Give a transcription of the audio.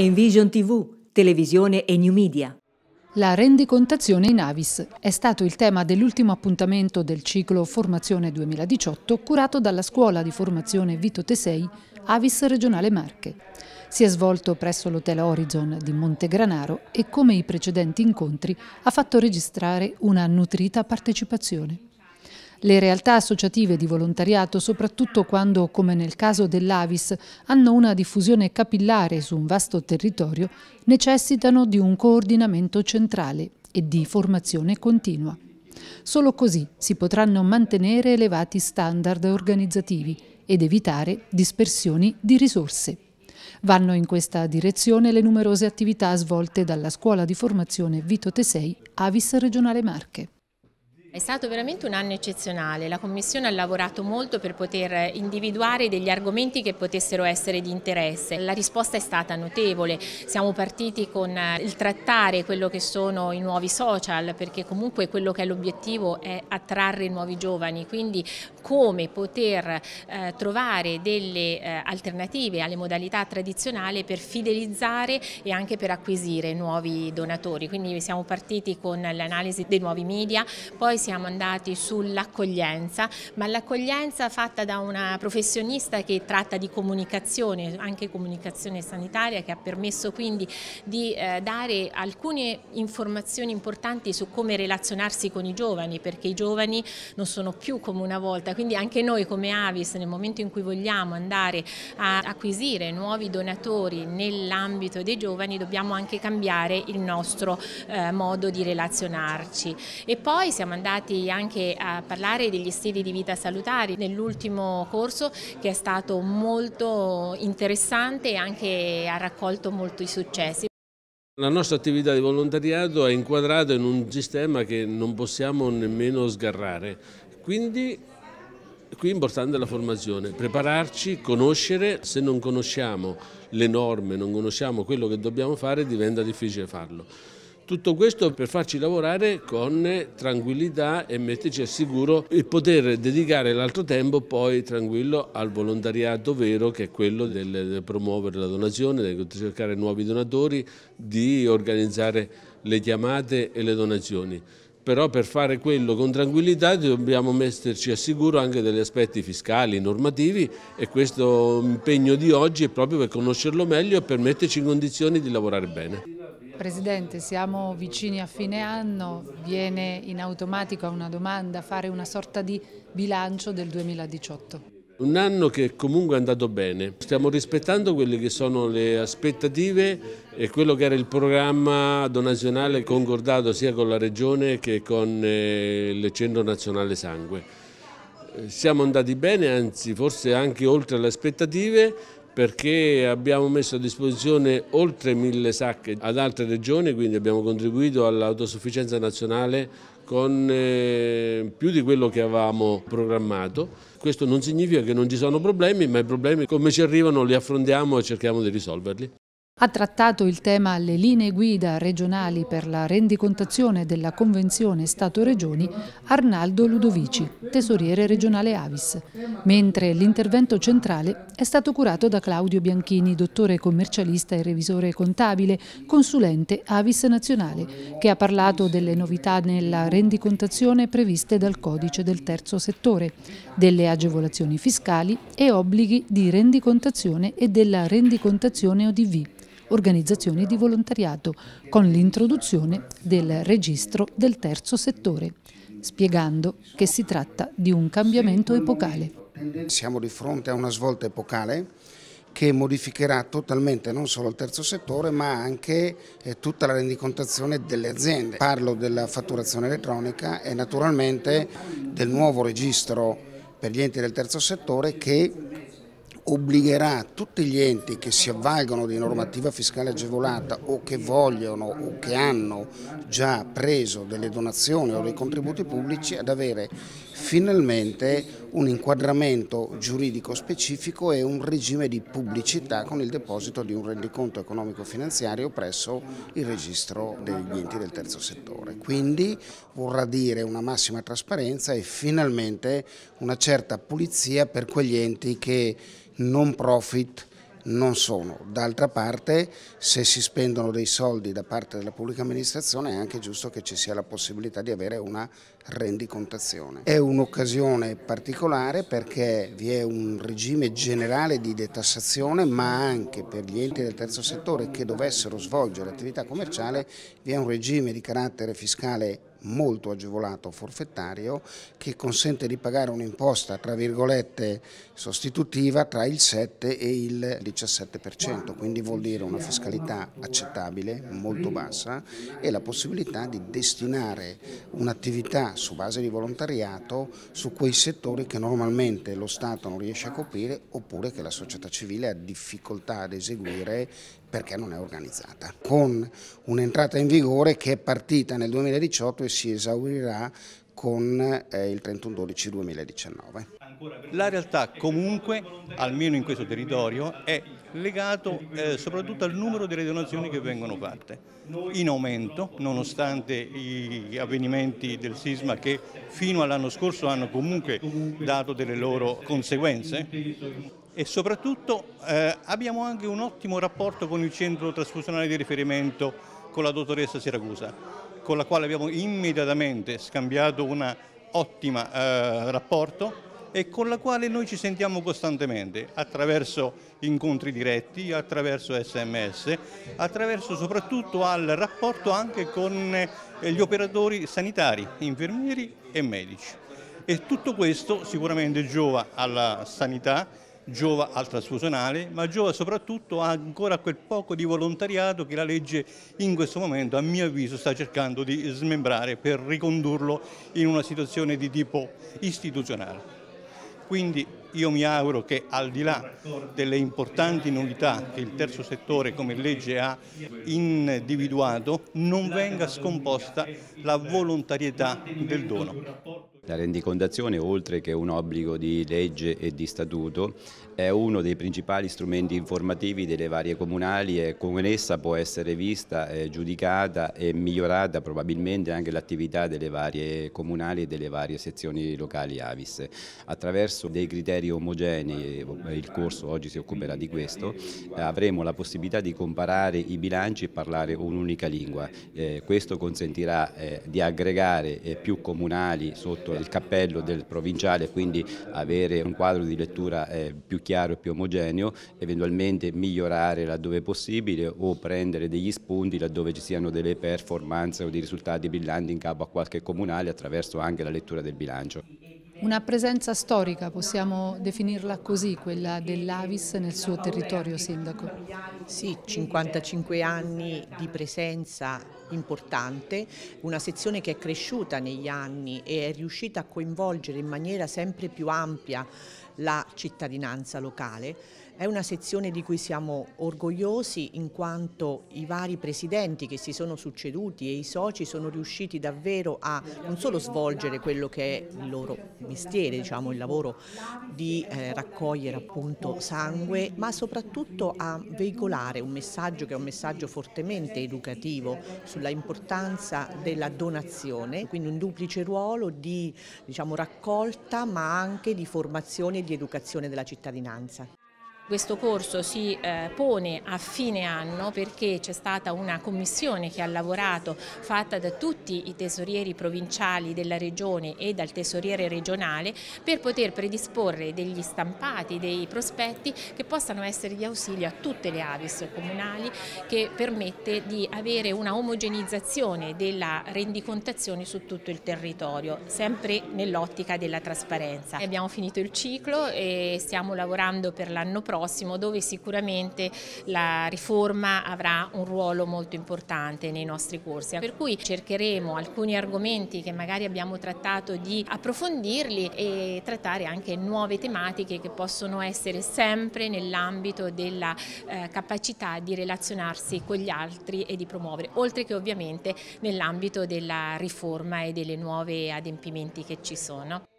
Envision TV, televisione e new media. La rendicontazione in Avis è stato il tema dell'ultimo appuntamento del ciclo Formazione 2018 curato dalla Scuola di Formazione Vito Tesei Avis Regionale Marche. Si è svolto presso l'Hotel Horizon di Montegranaro e come i precedenti incontri ha fatto registrare una nutrita partecipazione. Le realtà associative di volontariato, soprattutto quando, come nel caso dell'Avis, hanno una diffusione capillare su un vasto territorio, necessitano di un coordinamento centrale e di formazione continua. Solo così si potranno mantenere elevati standard organizzativi ed evitare dispersioni di risorse. Vanno in questa direzione le numerose attività svolte dalla Scuola di Formazione Vito Tesei Avis Regionale Marche. È stato veramente un anno eccezionale, la Commissione ha lavorato molto per poter individuare degli argomenti che potessero essere di interesse. La risposta è stata notevole, siamo partiti con eh, il trattare quello che sono i nuovi social perché comunque quello che è l'obiettivo è attrarre nuovi giovani, quindi come poter eh, trovare delle eh, alternative alle modalità tradizionali per fidelizzare e anche per acquisire nuovi donatori. Quindi siamo partiti con l'analisi dei nuovi media, poi siamo andati sull'accoglienza, ma l'accoglienza fatta da una professionista che tratta di comunicazione, anche comunicazione sanitaria, che ha permesso quindi di eh, dare alcune informazioni importanti su come relazionarsi con i giovani, perché i giovani non sono più come una volta, quindi anche noi come Avis nel momento in cui vogliamo andare a acquisire nuovi donatori nell'ambito dei giovani dobbiamo anche cambiare il nostro eh, modo di relazionarci. E poi siamo andati andati anche a parlare degli stili di vita salutari nell'ultimo corso che è stato molto interessante e anche ha raccolto molti successi. La nostra attività di volontariato è inquadrata in un sistema che non possiamo nemmeno sgarrare, quindi qui è importante la formazione, prepararci, conoscere, se non conosciamo le norme, non conosciamo quello che dobbiamo fare diventa difficile farlo. Tutto questo per farci lavorare con tranquillità e metterci al sicuro e poter dedicare l'altro tempo poi tranquillo al volontariato vero che è quello di promuovere la donazione, di cercare nuovi donatori, di organizzare le chiamate e le donazioni però per fare quello con tranquillità dobbiamo metterci a sicuro anche degli aspetti fiscali, normativi e questo impegno di oggi è proprio per conoscerlo meglio e per metterci in condizioni di lavorare bene. Presidente, siamo vicini a fine anno, viene in automatico a una domanda fare una sorta di bilancio del 2018. Un anno che comunque è andato bene, stiamo rispettando quelle che sono le aspettative e quello che era il programma donazionale concordato sia con la Regione che con eh, il Centro Nazionale Sangue. Siamo andati bene, anzi forse anche oltre le aspettative perché abbiamo messo a disposizione oltre mille sacche ad altre regioni, quindi abbiamo contribuito all'autosufficienza nazionale con eh, più di quello che avevamo programmato. Questo non significa che non ci sono problemi, ma i problemi come ci arrivano li affrontiamo e cerchiamo di risolverli. Ha trattato il tema le linee guida regionali per la rendicontazione della Convenzione Stato-Regioni Arnaldo Ludovici, tesoriere regionale Avis, mentre l'intervento centrale è stato curato da Claudio Bianchini, dottore commercialista e revisore contabile, consulente Avis nazionale, che ha parlato delle novità nella rendicontazione previste dal codice del terzo settore, delle agevolazioni fiscali e obblighi di rendicontazione e della rendicontazione ODV organizzazioni di volontariato, con l'introduzione del registro del terzo settore, spiegando che si tratta di un cambiamento epocale. Siamo di fronte a una svolta epocale che modificherà totalmente non solo il terzo settore ma anche eh, tutta la rendicontazione delle aziende. Parlo della fatturazione elettronica e naturalmente del nuovo registro per gli enti del terzo settore che obbligherà tutti gli enti che si avvalgono di normativa fiscale agevolata o che vogliono o che hanno già preso delle donazioni o dei contributi pubblici ad avere finalmente un inquadramento giuridico specifico e un regime di pubblicità con il deposito di un rendiconto economico-finanziario presso il registro degli enti del terzo settore. Quindi vorrà dire una massima trasparenza e finalmente una certa pulizia per quegli enti che non profit non sono. D'altra parte se si spendono dei soldi da parte della pubblica amministrazione è anche giusto che ci sia la possibilità di avere una rendicontazione. È un'occasione particolare perché vi è un regime generale di detassazione ma anche per gli enti del terzo settore che dovessero svolgere attività commerciale vi è un regime di carattere fiscale molto agevolato forfettario che consente di pagare un'imposta tra virgolette sostitutiva tra il 7 e il 17%, quindi vuol dire una fiscalità accettabile, molto bassa e la possibilità di destinare un'attività su base di volontariato su quei settori che normalmente lo Stato non riesce a coprire oppure che la società civile ha difficoltà ad eseguire perché non è organizzata. Con un'entrata in vigore che è partita nel 2018 e si esaurirà con eh, il 31-12-2019. La realtà comunque, almeno in questo territorio, è legato eh, soprattutto al numero delle donazioni che vengono fatte, in aumento nonostante gli avvenimenti del sisma che fino all'anno scorso hanno comunque dato delle loro conseguenze. E soprattutto eh, abbiamo anche un ottimo rapporto con il centro trasfusionale di riferimento con la dottoressa Siracusa, con la quale abbiamo immediatamente scambiato un ottimo eh, rapporto e con la quale noi ci sentiamo costantemente attraverso incontri diretti, attraverso sms, attraverso soprattutto al rapporto anche con eh, gli operatori sanitari, infermieri e medici. E tutto questo sicuramente giova alla sanità giova al trasfusionale, ma giova soprattutto ancora a quel poco di volontariato che la legge in questo momento, a mio avviso, sta cercando di smembrare per ricondurlo in una situazione di tipo istituzionale. Quindi io mi auguro che al di là delle importanti novità che il terzo settore come legge ha individuato non venga scomposta la volontarietà del dono. La rendicontazione, oltre che un obbligo di legge e di statuto, è uno dei principali strumenti informativi delle varie comunali e con essa può essere vista, eh, giudicata e migliorata probabilmente anche l'attività delle varie comunali e delle varie sezioni locali Avis. Attraverso dei criteri omogenei, il corso oggi si occuperà di questo, eh, avremo la possibilità di comparare i bilanci e parlare un'unica lingua. Eh, questo consentirà eh, di aggregare eh, più comunali sotto il cappello del provinciale, quindi avere un quadro di lettura eh, più chiaro e più omogeneo, eventualmente migliorare laddove possibile o prendere degli spunti laddove ci siano delle performance o dei risultati brillanti in capo a qualche comunale attraverso anche la lettura del bilancio. Una presenza storica, possiamo definirla così, quella dell'Avis nel suo territorio, Sindaco? Sì, 55 anni di presenza importante, una sezione che è cresciuta negli anni e è riuscita a coinvolgere in maniera sempre più ampia la cittadinanza locale. È una sezione di cui siamo orgogliosi in quanto i vari presidenti che si sono succeduti e i soci sono riusciti davvero a non solo svolgere quello che è il loro mestiere, diciamo il lavoro di eh, raccogliere appunto sangue, ma soprattutto a veicolare un messaggio che è un messaggio fortemente educativo sulla importanza della donazione, quindi un duplice ruolo di diciamo, raccolta ma anche di formazione di educazione della cittadinanza. Questo corso si eh, pone a fine anno perché c'è stata una commissione che ha lavorato fatta da tutti i tesorieri provinciali della regione e dal tesoriere regionale per poter predisporre degli stampati, dei prospetti che possano essere di ausilio a tutte le avis comunali che permette di avere una omogenizzazione della rendicontazione su tutto il territorio, sempre nell'ottica della trasparenza. Abbiamo finito il ciclo e stiamo lavorando per l'anno prossimo prossimo dove sicuramente la riforma avrà un ruolo molto importante nei nostri corsi. Per cui cercheremo alcuni argomenti che magari abbiamo trattato di approfondirli e trattare anche nuove tematiche che possono essere sempre nell'ambito della eh, capacità di relazionarsi con gli altri e di promuovere, oltre che ovviamente nell'ambito della riforma e delle nuove adempimenti che ci sono.